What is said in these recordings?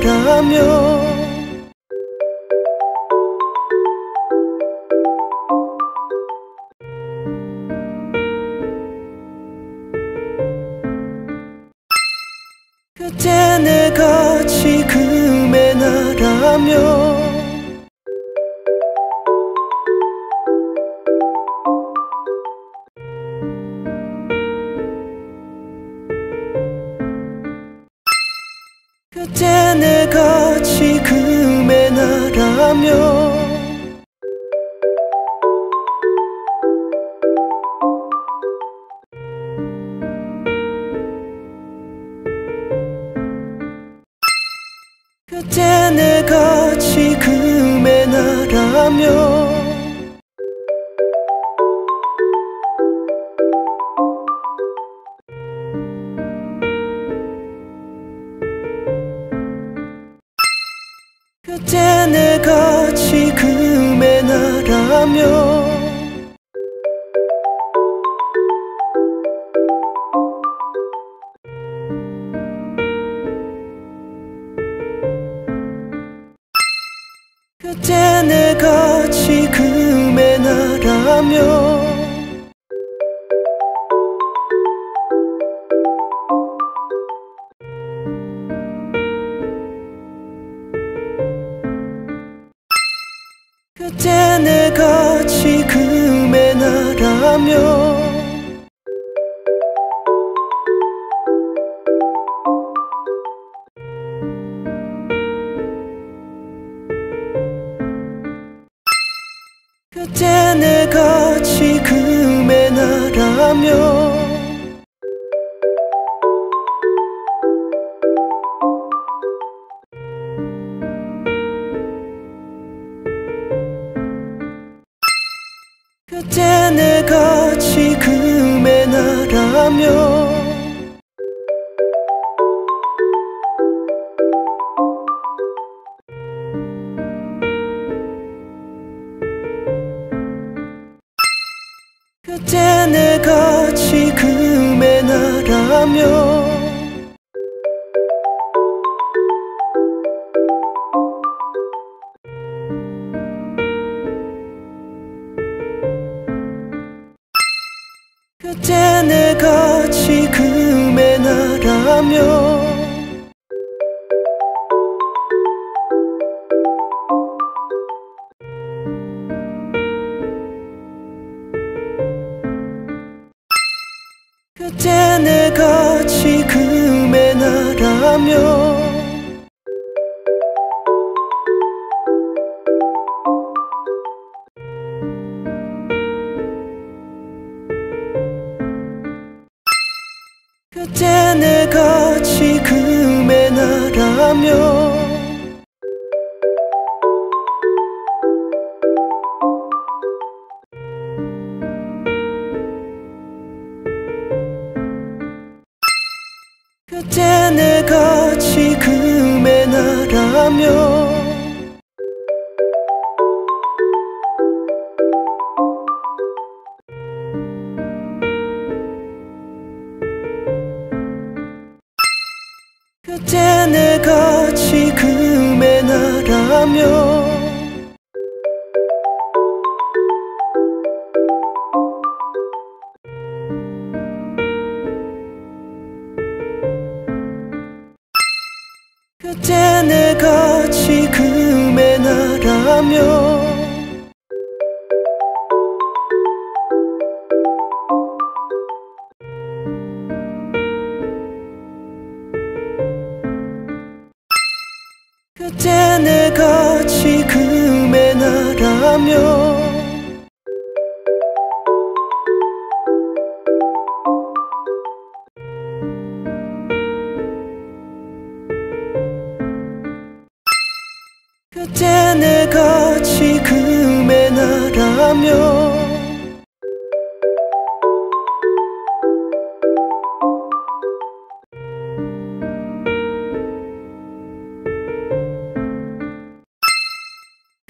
나라면 그때 내가 지금의 나라면 나라면 그때 내가 지금의 나라면 그때 내가 지금의 나라면 그때 내가 지금의 나라면 나라면 그때 내가 지금의 나라면 나라면 그때 내가 지금의 나라면 그때 내가 지금의 나라면 내가 지금의 나라면 그때 내가 지금의 나라면 그때 내가 지금의 나라면 나라면 그때 내가 지금의 나라면 바라며 그때 내가 지금의 나라며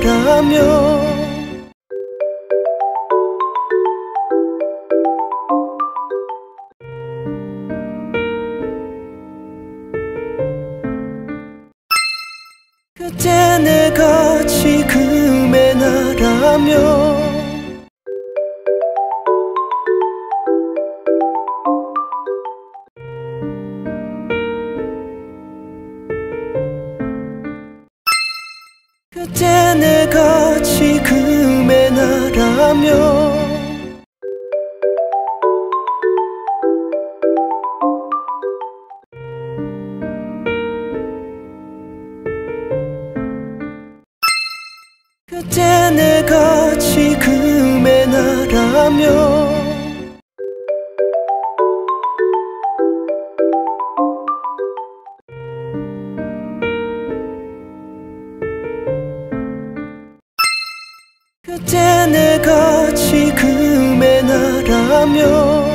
나라면 그때 내가 지금의 나라면 나라면 그때 내가 지금의 나라면 그때 내가 지금의 나라면